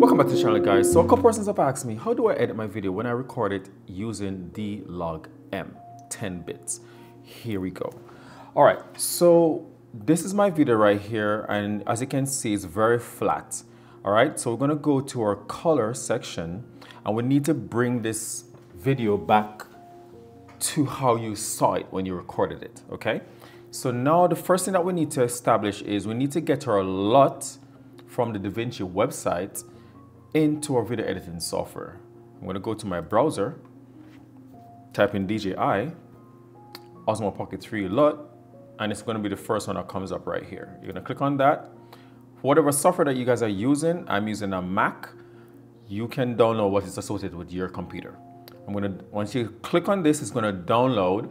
Welcome back to the channel guys. So a couple persons have asked me, how do I edit my video when I record it using D-Log M, 10 bits? Here we go. All right, so this is my video right here and as you can see it's very flat. All right, so we're gonna go to our color section and we need to bring this video back to how you saw it when you recorded it, okay? So now the first thing that we need to establish is we need to get our LUT from the DaVinci website into our video editing software. I'm gonna go to my browser, type in DJI, Osmo Pocket 3 LUT, and it's gonna be the first one that comes up right here. You're gonna click on that. Whatever software that you guys are using, I'm using a Mac, you can download what is associated with your computer. I'm gonna, once you click on this, it's gonna download.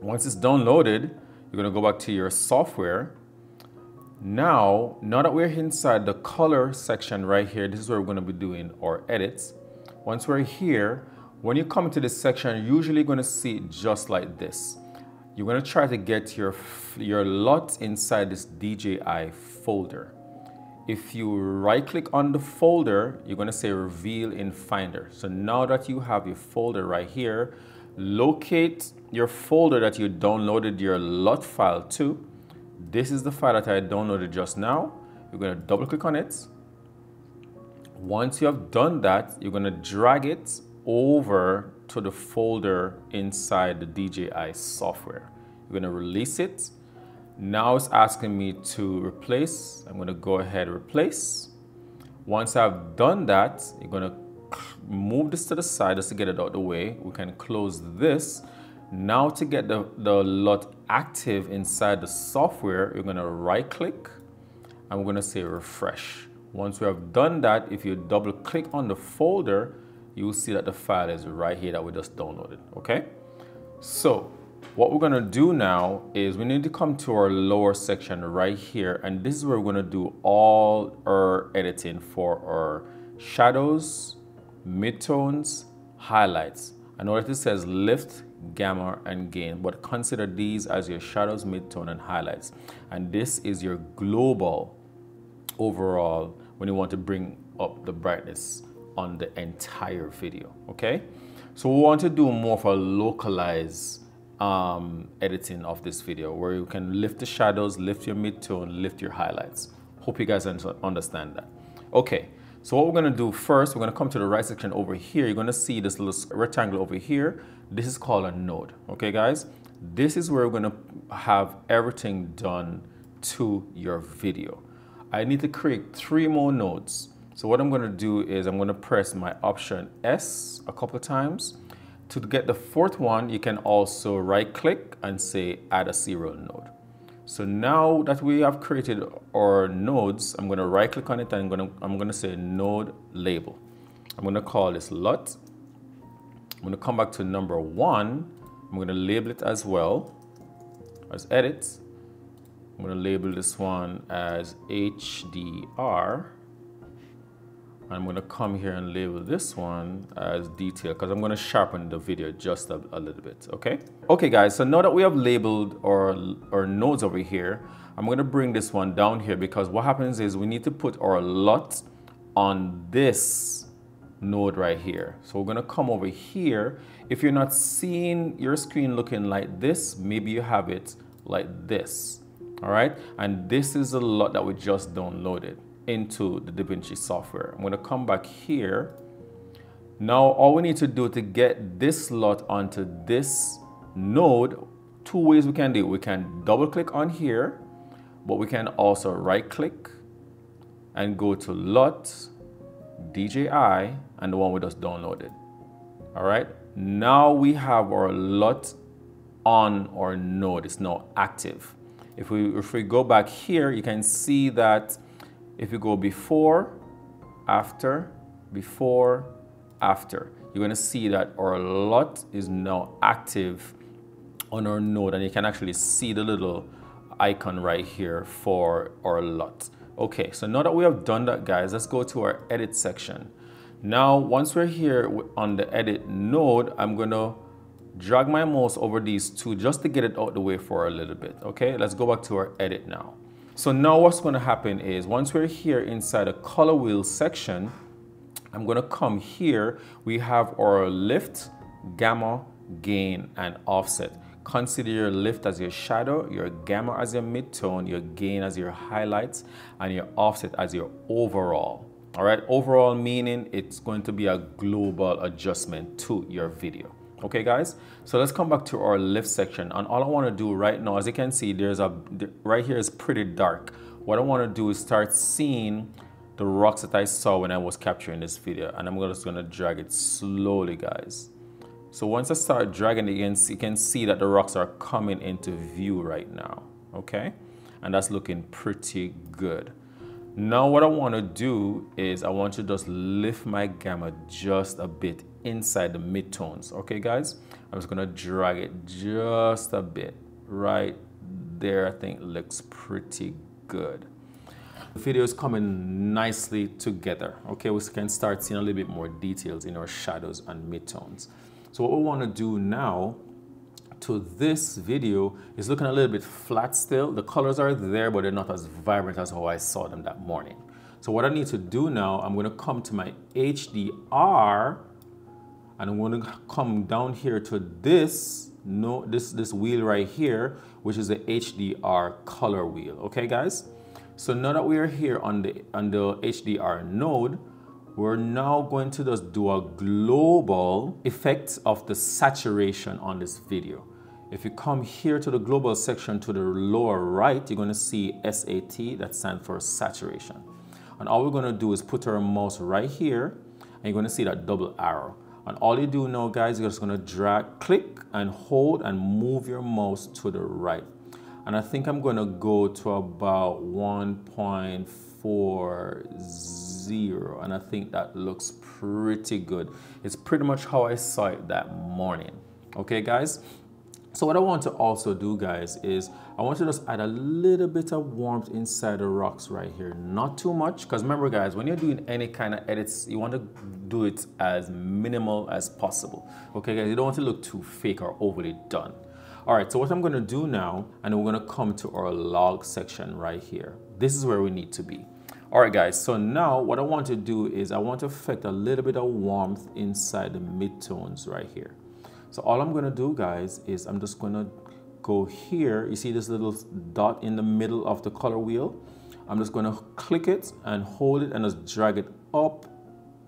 Once it's downloaded, you're gonna go back to your software now, now that we're inside the color section right here, this is where we're going to be doing our edits. Once we're here, when you come to this section, you're usually going to see it just like this. You're going to try to get your, your LUT inside this DJI folder. If you right click on the folder, you're going to say reveal in Finder. So now that you have your folder right here, locate your folder that you downloaded your LUT file to this is the file that I downloaded just now. You're going to double click on it. Once you have done that, you're going to drag it over to the folder inside the DJI software. You're going to release it. Now it's asking me to replace. I'm going to go ahead and replace. Once I've done that, you're going to move this to the side just to get it out of the way. We can close this now to get the, the LUT active inside the software, you're gonna right click and we're gonna say refresh. Once we have done that, if you double click on the folder, you will see that the file is right here that we just downloaded, okay? So what we're gonna do now is we need to come to our lower section right here and this is where we're gonna do all our editing for our shadows, midtones, highlights. I notice it says lift, gamma, and gain, but consider these as your shadows, midtone, and highlights. And this is your global overall when you want to bring up the brightness on the entire video, okay? So we want to do more of a localized um, editing of this video where you can lift the shadows, lift your midtone, lift your highlights. Hope you guys understand that. Okay, so what we're gonna do first, we're gonna come to the right section over here. You're gonna see this little rectangle over here. This is called a node, okay guys? This is where we're gonna have everything done to your video. I need to create three more nodes. So what I'm gonna do is I'm gonna press my option S a couple of times. To get the fourth one, you can also right click and say add a serial node. So now that we have created our nodes, I'm gonna right click on it and I'm gonna, I'm gonna say node label. I'm gonna call this LUT. I'm gonna come back to number one. I'm gonna label it as well as edit. I'm gonna label this one as HDR. I'm to come here and label this one as detail because I'm to sharpen the video just a, a, little bit, okay? Okay guys, so now that we have labeled our, our nodes over here, I'm to bring this one down here because what happens is we need to put our LUT on this node right here. So we're to come over here. If you're not seeing your screen looking like this, maybe you have it like this, all right? And this is a LUT that we just downloaded into the DaVinci software. I'm to come back here. Now, all we need to do to get this LUT onto this node, two ways we can do. We can double click on here, but we can also right click and go to LUT, DJI, and the one we just downloaded. All right, now we have our LUT on our node. It's now active. If we, if we go back here, you can see that if you go before, after, before, after, you're gonna see that our LUT is now active on our node and you can actually see the little icon right here for our LUT. Okay, so now that we have done that guys, let's go to our edit section. Now, once we're here on the edit node, I'm gonna drag my mouse over these two just to get it out the way for a little bit. Okay, let's go back to our edit now. So now what's going to happen is once we're here inside the color wheel section, I'm going to come here. We have our lift, gamma, gain, and offset. Consider your lift as your shadow, your gamma as your midtone, your gain as your highlights, and your offset as your overall. All right, overall meaning it's going to be a global adjustment to your video. Okay, guys, so let's come back to our lift section. And all I want to do right now, as you can see, there's a right here is pretty dark. What I want to do is start seeing the rocks that I saw when I was capturing this video. And I'm just going to drag it slowly, guys. So once I start dragging it in, you can see that the rocks are coming into view right now, okay? And that's looking pretty good. Now what I want to do is I want to just lift my gamma just a bit inside the midtones, okay guys? I'm just going to drag it just a bit right there. I think looks pretty good. The video is coming nicely together, okay? We can start seeing a little bit more details in our shadows and midtones. So what we want to do now to this video is looking a little bit flat still. The colors are there, but they're not as vibrant as how I saw them that morning. So what I need to do now, I'm going to come to my HDR and I'm to come down here to this no this this wheel right here which is the HDR color wheel okay guys so now that we are here on the on the HDR node we're now going to just do a global effect of the saturation on this video. If you come here to the global section to the lower right, you're going to see SAT, that stands for saturation. And all we're going to do is put our mouse right here, and you're going to see that double arrow. And all you do now, guys, you're just going to drag, click, and hold, and move your mouse to the right. And I think I'm going to go to about 1.40 and I think that looks pretty good. It's pretty much how I saw it that morning. Okay guys? So what I want to also do guys is I want to just add a little bit of warmth inside the rocks right here. Not too much because remember guys when you're doing any kind of edits you want to do it as minimal as possible. Okay guys you don't want to look too fake or overly done. Alright so what I'm going to do now and we're going to come to our log section right here. This is where we need to be. All right, guys, so now what I want to do is I want to affect a little bit of warmth inside the midtones right here. So all I'm gonna do, guys, is I'm just gonna go here. You see this little dot in the middle of the color wheel? I'm just gonna click it and hold it and just drag it up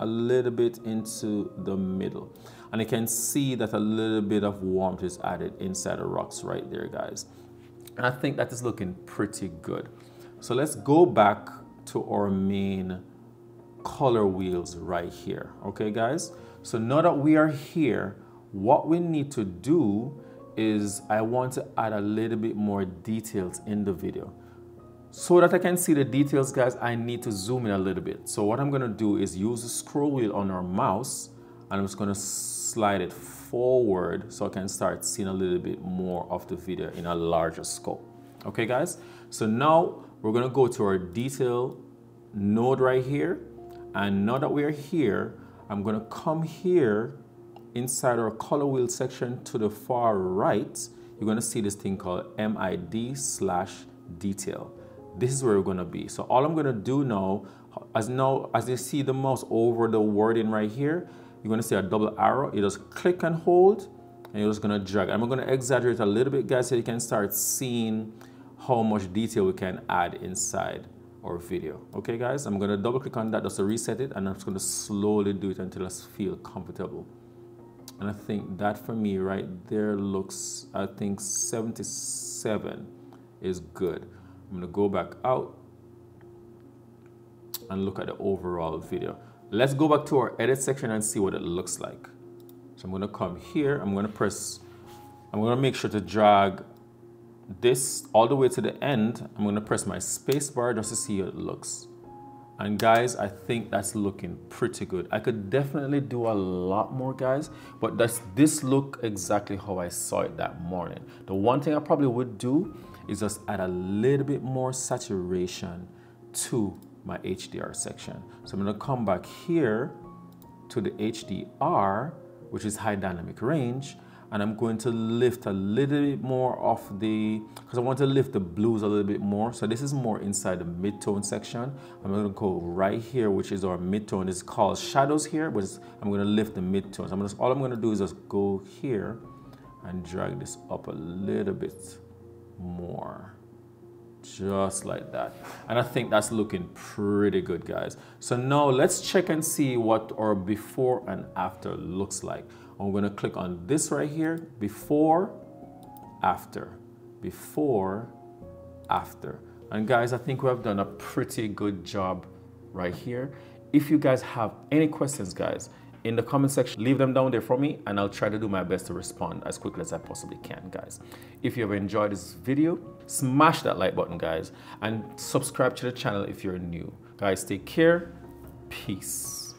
a little bit into the middle. And you can see that a little bit of warmth is added inside the rocks right there, guys. And I think that is looking pretty good. So let's go back to our main color wheels right here. Okay, guys? So now that we are here, what we need to do is I want to add a little bit more details in the video. So that I can see the details, guys, I need to zoom in a little bit. So what I'm gonna do is use the scroll wheel on our mouse and I'm just gonna slide it forward so I can start seeing a little bit more of the video in a larger scope. Okay, guys? So now we're gonna go to our detail node right here. And now that we're here, I'm gonna come here inside our color wheel section to the far right. You're gonna see this thing called MID slash detail. This is where we're gonna be. So all I'm gonna do now, as now, as you see the mouse over the wording right here, you're gonna see a double arrow. You just click and hold, and you're just gonna drag. I'm gonna exaggerate a little bit, guys, so you can start seeing how much detail we can add inside our video. Okay guys, I'm gonna double click on that just to reset it and I'm just gonna slowly do it until I feel comfortable. And I think that for me right there looks, I think 77 is good. I'm gonna go back out and look at the overall video. Let's go back to our edit section and see what it looks like. So I'm gonna come here, I'm gonna press, I'm gonna make sure to drag this all the way to the end, I'm gonna press my space bar just to see how it looks. And guys, I think that's looking pretty good. I could definitely do a lot more guys, but does this look exactly how I saw it that morning. The one thing I probably would do is just add a little bit more saturation to my HDR section. So I'm gonna come back here to the HDR, which is high dynamic range, and I'm going to lift a little bit more of the, because I want to lift the blues a little bit more. So this is more inside the mid-tone section. I'm to go right here, which is our mid-tone. It's called shadows here, but I'm going to lift the mid-tones. I'm just, all I'm going to do is just go here and drag this up a little bit more just like that and I think that's looking pretty good guys so now let's check and see what our before and after looks like I'm to click on this right here before after before after and guys I think we have done a pretty good job right here if you guys have any questions guys in the comment section. Leave them down there for me and I'll try to do my best to respond as quickly as I possibly can, guys. If you have enjoyed this video, smash that like button, guys, and subscribe to the channel if you're new. Guys, take care. Peace.